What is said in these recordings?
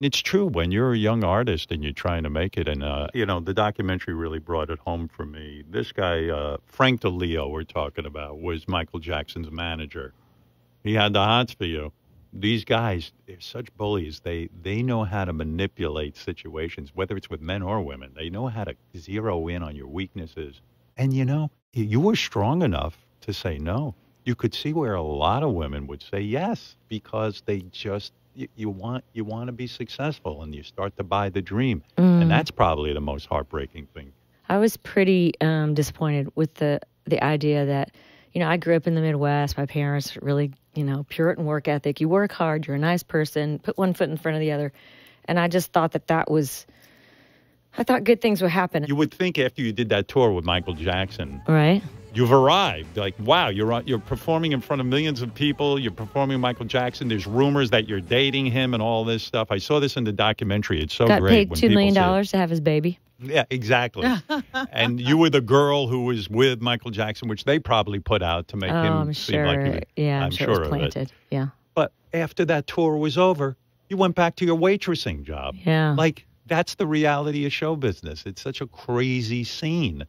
It's true when you're a young artist and you're trying to make it, and uh, you know the documentary really brought it home for me. This guy, uh, Frank DiLeo, we're talking about, was Michael Jackson's manager. He had the hots for you. These guys, they're such bullies. They they know how to manipulate situations, whether it's with men or women. They know how to zero in on your weaknesses. And you know, you were strong enough to say no. You could see where a lot of women would say yes because they just you, you want you want to be successful and you start to buy the dream Mm. and that's probably the most heartbreaking thing I was pretty um, disappointed with the the idea that you know I grew up in the Midwest. My parents really you know Puritan work ethic. You work hard. You're a nice person. Put one foot in front of the other, and I just thought that that was. I thought good things would happen. you would think after you did that tour with michael jackson right. You've arrived like wow you're you're performing in front of millions of people you're performing michael jackson there's rumors that you're dating him and all this stuff i saw this in the documentary it's so Got great paid when two million dollars to have his baby. Yeah, exactly. and you were the girl who was with Michael Jackson, which they probably put out to make Oh, him I'm seem sure. like he was, yeah, I'm, I'm sure, sure it was of it. planted. Yeah. But after that tour was over, you went back to your waitressing job. Yeah. Like that's the reality of show business. It's such a crazy scene.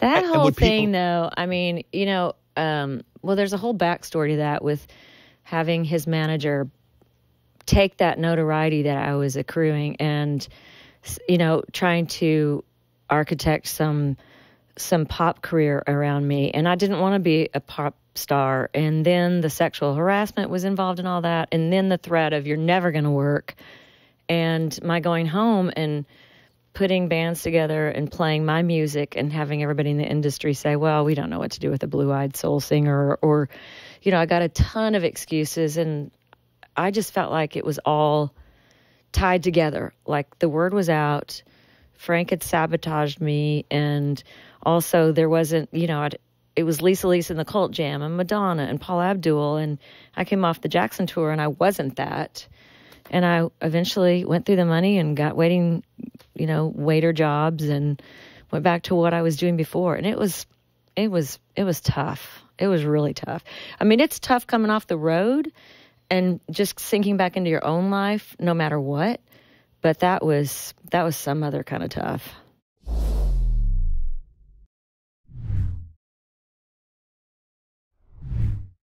That And- whole when people- thing, though, I mean, you know, um, well, there's a whole backstory to that with having his manager take that notoriety that I was accruing and, you know, trying to architect some some pop career around me. And I didn't want to be a pop star. And then the sexual harassment was involved in all that. And then the threat of you're never going to work. And my going home and putting bands together and playing my music and having everybody in the industry say, well, we don't know what to do with a blue eyed soul singer. Or, you know, I got a ton of excuses. And I just felt like it was all tied together. Like the word was out. Frank had sabotaged me. And also, there wasn't, you know, I'd, it was Lisa Lisa and the Cult Jam and Madonna and Paula Abdul. And I came off the Jackson tour and I wasn't that. And I eventually went through the money and got waiting, you know, waiter jobs and went back to what I was doing before. And it was, it was, it was tough. It was really tough. I mean, it's tough coming off the road and just sinking back into your own life, no matter what. But that was that was some other kind of tough.